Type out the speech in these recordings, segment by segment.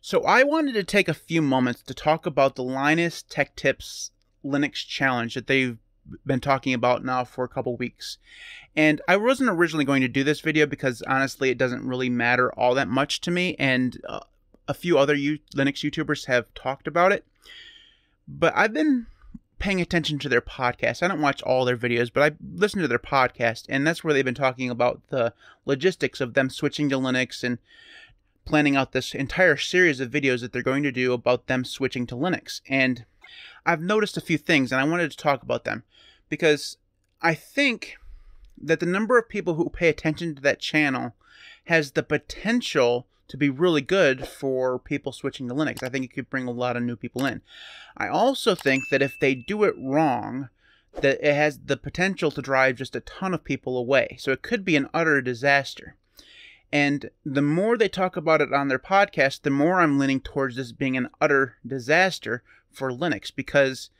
So I wanted to take a few moments to talk about the Linus Tech Tips Linux challenge that they've been talking about now for a couple weeks. And I wasn't originally going to do this video because honestly it doesn't really matter all that much to me and uh, a few other U- Linux YouTubers have talked about it. But I've been paying attention to their podcast. I don't watch all their videos, but I listen to their podcast and that's where they've been talking about the logistics of them switching to Linux and planning out this entire series of videos that they're going to do about them switching to Linux. And I've noticed a few things and I wanted to talk about them because I think that the number of people who pay attention to that channel has the potential to be really good for people switching to Linux. I think it could bring a lot of new people in. I also think that if they do it wrong, that it has the potential to drive just a ton of people away. So it could be an utter disaster. And the more they talk about it on their podcast, the more I'm leaning towards this being an utter disaster for Linux because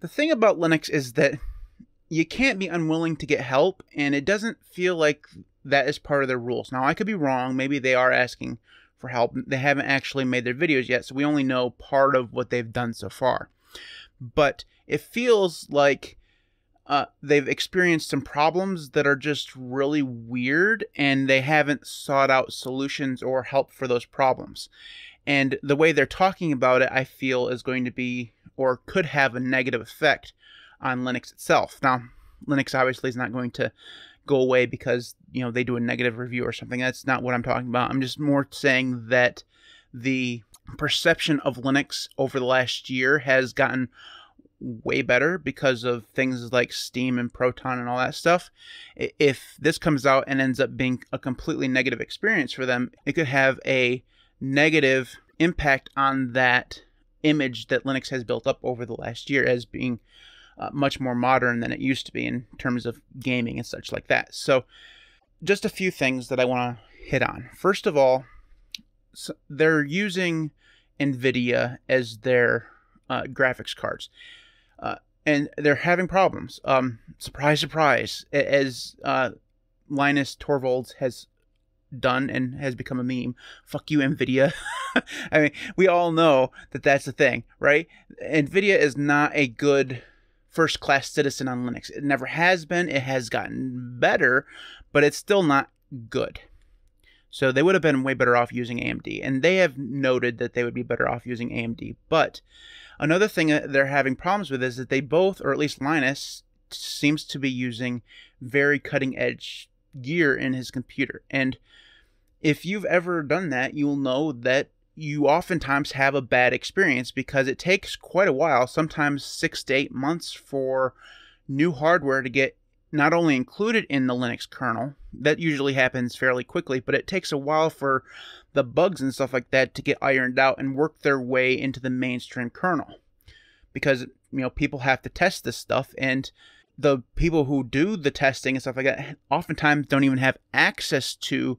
the thing about Linux is that you can't be unwilling to get help, and it doesn't feel like that is part of their rules. Now, I could be wrong. Maybe they are asking for help. They haven't actually made their videos yet, so we only know part of what they've done so far. But it feels like uh, they've experienced some problems that are just really weird, and they haven't sought out solutions or help for those problems. And the way they're talking about it, I feel, is going to be or could have a negative effect on Linux itself. Now, Linux obviously is not going to go away because you know they do a negative review or something. That's not what I'm talking about. I'm just more saying that the perception of Linux over the last year has gotten way better because of things like Steam and Proton and all that stuff. If this comes out and ends up being a completely negative experience for them, it could have a negative impact on that image that Linux has built up over the last year as being uh, much more modern than it used to be in terms of gaming and such like that. So, just a few things that I want to hit on. First of all, so they're using NVIDIA as their uh, graphics cards. Uh, and they're having problems. Um, surprise, surprise, as uh, Linus Torvalds has done and has become a meme. Fuck you, Nvidia. I mean, we all know that that's the thing, right? Nvidia is not a good first class citizen on Linux. It never has been. It has gotten better, but it's still not good. So they would have been way better off using AMD, and they have noted that they would be better off using AMD. But another thing that they're having problems with is that they both, or at least Linus, seems to be using very cutting edge gear in his computer. And if you've ever done that, you'll know that you oftentimes have a bad experience because it takes quite a while, sometimes six to eight months, for new hardware to get not only included in the Linux kernel, that usually happens fairly quickly, but it takes a while for the bugs and stuff like that to get ironed out and work their way into the mainstream kernel. Because, you know, people have to test this stuff and the people who do the testing and stuff like that oftentimes don't even have access to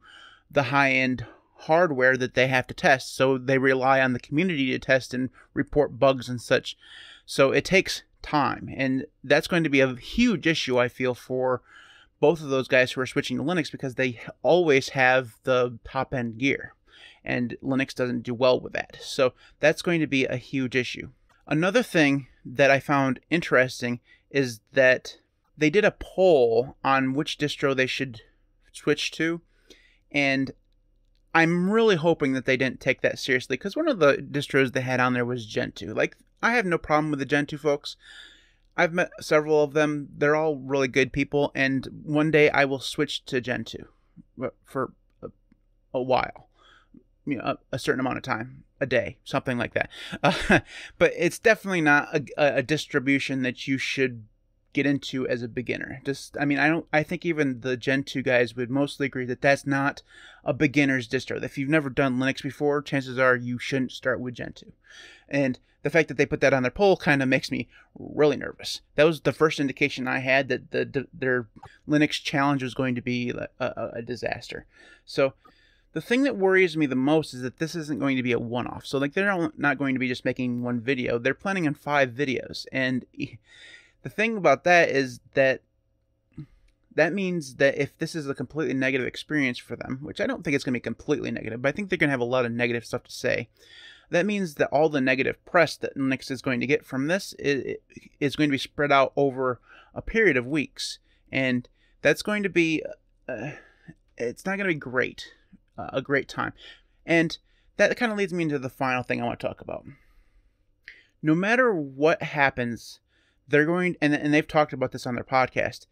the high end hardware that they have to test. So they rely on the community to test and report bugs and such. So it takes time. And that's going to be a huge issue, I feel, for both of those guys who are switching to Linux because they always have the top end gear. And Linux doesn't do well with that. So that's going to be a huge issue. Another thing that I found interesting is that they did a poll on which distro they should switch to. And I'm really hoping that they didn't take that seriously because one of the distros they had on there was Gentoo. Like, I have no problem with the Gentoo folks. I've met several of them. They're all really good people, and one day I will switch to Gentoo for a, a while, you know, a, a, certain amount of time, a day, something like that. Uh, but it's definitely not a, a distribution that you should get into as a beginner. Just, I mean, I don't, I think even the Gentoo guys would mostly agree that that's not a beginner's distro. If you've never done Linux before, chances are you shouldn't start with Gentoo. And the fact that they put that on their poll kind of makes me really nervous. That was the first indication I had that the, the their Linux challenge was going to be a, a, a disaster. So the thing that worries me the most is that this isn't going to be a one-off. So like they're not going to be just making one video. They're planning on five videos and the thing about that is that that means that if this is a completely negative experience for them, which I don't think it's going to be completely negative, but I think they're going to have a lot of negative stuff to say. That means that all the negative press that Linux is going to get from this is, going to be spread out over a period of weeks, and that's going to be uh, it's not going to be great, uh, a great time, and that kind of leads me into the final thing I want to talk about. No matter what happens, they're going and and they've talked about this on their podcast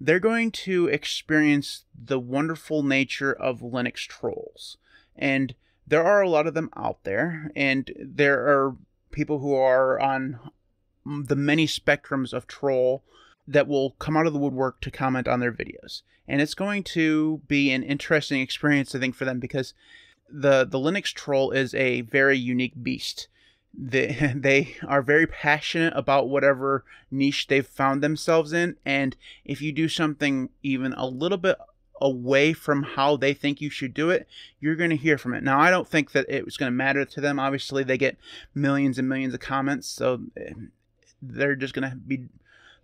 they're going to experience the wonderful nature of Linux trolls. And there are a lot of them out there, and there are people who are on the many spectrums of troll that will come out of the woodwork to comment on their videos. And it's going to be an interesting experience, I think, for them because the, the Linux troll is a very unique beast they they are very passionate about whatever niche they've found themselves in and if you do something even a little bit away from how they think you should do it you're going to hear from it. Now i don't think that it's going to matter to them. Obviously they get millions and millions of comments so eh, they're just going to be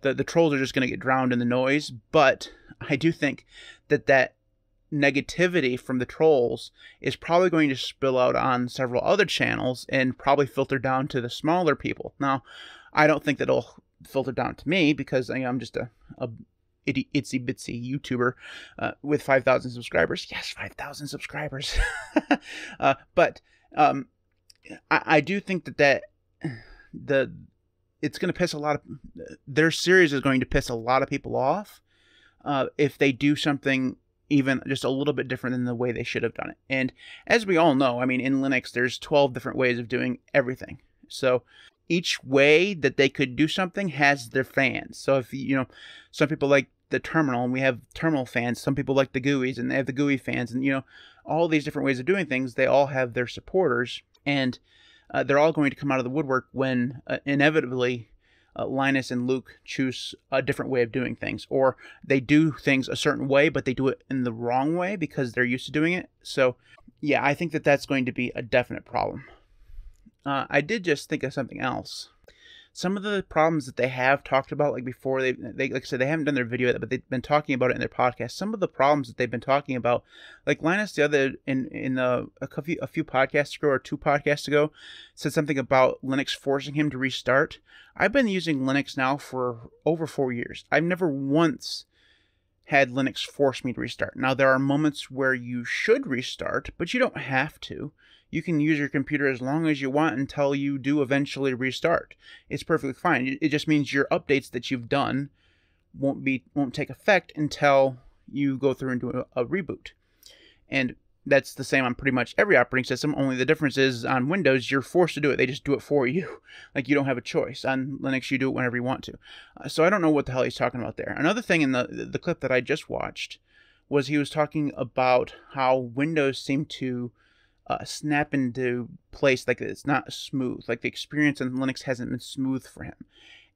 the, the trolls are just going to get drowned in the noise but i do think that that negativity from the trolls is probably going to spill out on several other channels and probably filter down to the smaller people. Now, I don't think that it'll filter down to me because I'm just a, a itty, itsy bitsy YouTuber uh, with 5,000 subscribers. Yes, 5,000 subscribers. uh, but um, I, I do think that that the it's going to piss a lot of their series is going to piss a lot of people off uh, if they do something even just a little bit different than the way they should have done it. And as we all know, I mean, in Linux, there's 12 different ways of doing everything. So each way that they could do something has their fans. So if you know, some people like the terminal and we have terminal fans, some people like the GUIs and they have the GUI fans, and you know, all these different ways of doing things, they all have their supporters, and uh, they're all going to come out of the woodwork when uh, inevitably uh, Linus and Luke choose a different way of doing things, or they do things a certain way, but they do it in the wrong way because they're used to doing it. So, yeah, I think that that's going to be a definite problem. Uh, I did just think of something else some of the problems that they have talked about, like before, they, they like I said, they haven't done their video yet, but they've been talking about it in their podcast. Some of the problems that they've been talking about, like Linus the other in in the a few a few podcasts ago or two podcasts ago, said something about Linux forcing him to restart. I've been using Linux now for over four years. I've never once had Linux force me to restart. Now there are moments where you should restart, but you don't have to you can use your computer as long as you want until you do eventually restart. It's perfectly fine. It just means your updates that you've done won't be won't take effect until you go through and do a, a reboot. And that's the same on pretty much every operating system. Only the difference is on Windows, you're forced to do it. They just do it for you. Like you don't have a choice. On Linux, you do it whenever you want to. Uh, so I don't know what the hell he's talking about there. Another thing in the the clip that I just watched was he was talking about how Windows seemed to uh, snap into place like it's not smooth. Like the experience in Linux hasn't been smooth for him.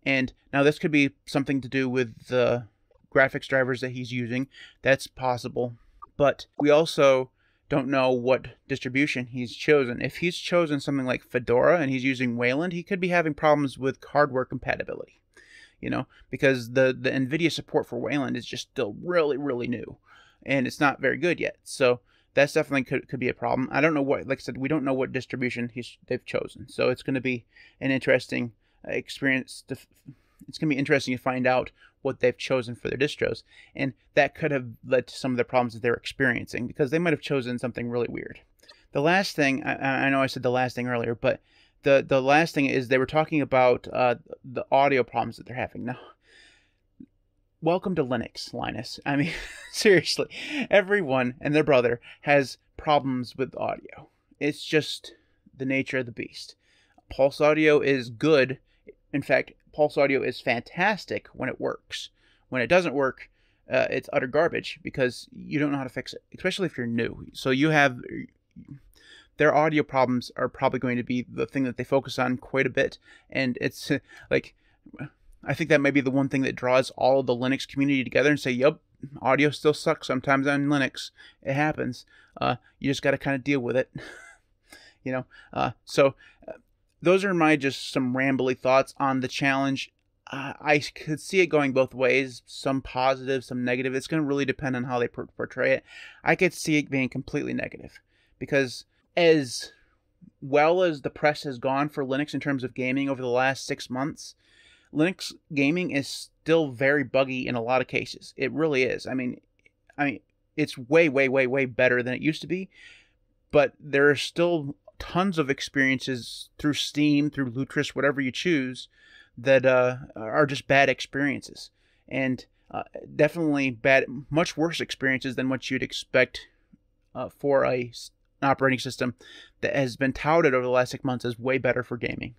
And now this could be something to do with the graphics drivers that he's using. That's possible. But we also don't know what distribution he's chosen. If he's chosen something like Fedora and he's using Wayland, he could be having problems with hardware compatibility. You know, because the the NVIDIA support for Wayland is just still really, really new. And it's not very good yet. So that's definitely could, could be a problem. I don't know what, like I said, we don't know what distribution he's they've chosen, so it's going to be an interesting uh, experience. To, it's going to be interesting to find out what they've chosen for their distros, and that could have led to some of the problems that they're experiencing because they might have chosen something really weird. The last thing, I, I know I said the last thing earlier, but the the last thing is they were talking about uh, the audio problems that they're having now welcome to Linux, Linus. I mean, seriously, everyone and their brother has problems with audio. It's just the nature of the beast. PulseAudio is good. In fact, PulseAudio is fantastic when it works. When it doesn't work, uh, it's utter garbage because you don't know how to fix it, especially if you're new. So you have their audio problems are probably going to be the thing that they focus on quite a bit, and it's like I think that may be the one thing that draws all of the Linux community together and say, yep, audio still sucks sometimes on Linux. It happens. Uh, you just got to kind of deal with it. you know, uh, so uh, those are my just some rambly thoughts on the challenge. uh, I could see it going both ways, some positive, some negative. It's going to really depend on how they portray it. I could see it being completely negative because as well as the press has gone for Linux in terms of gaming over the last six months, Linux gaming is still very buggy in a lot of cases. It really is. I mean, I mean, it's way, way, way, way better than it used to be, but there are still tons of experiences through Steam, through Lutris, whatever you choose, that uh, are just bad experiences, and uh, definitely bad, much worse experiences than what you'd expect uh, for a an operating system that has been touted over the last six months as way better for gaming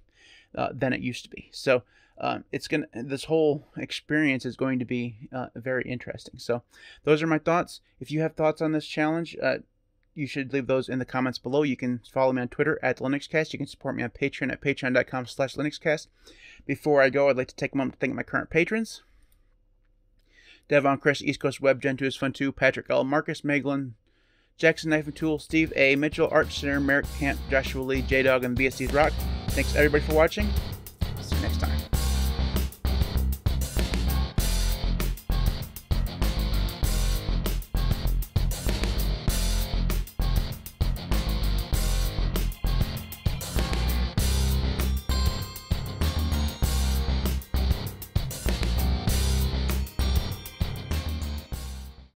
uh, than it used to be. So uh, it's gonna this whole experience is going to be uh, very interesting. So those are my thoughts. If you have thoughts on this challenge, uh, you should leave those in the comments below. You can follow me on Twitter at LinuxCast. You can support me on Patreon at patreon.com slash LinuxCast. Before I go, I'd like to take a moment to thank my current patrons. Devon Chris, East Coast Web, Gentoo is fun too, Patrick L, Marcus Maeglin, Jackson Knife and Tool, Steve A, Mitchel, Art Center, Merrick Camp, Joshua Lee, J Dog, and BSD's Rock. Thanks everybody for watching.